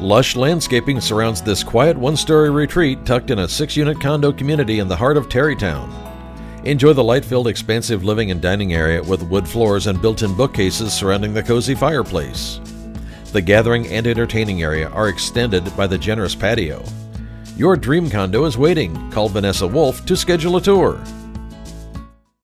Lush landscaping surrounds this quiet one story retreat tucked in a six unit condo community in the heart of Tarrytown. Enjoy the light filled, expansive living and dining area with wood floors and built in bookcases surrounding the cozy fireplace. The gathering and entertaining area are extended by the generous patio. Your dream condo is waiting. Call Vanessa Wolfe to schedule a tour.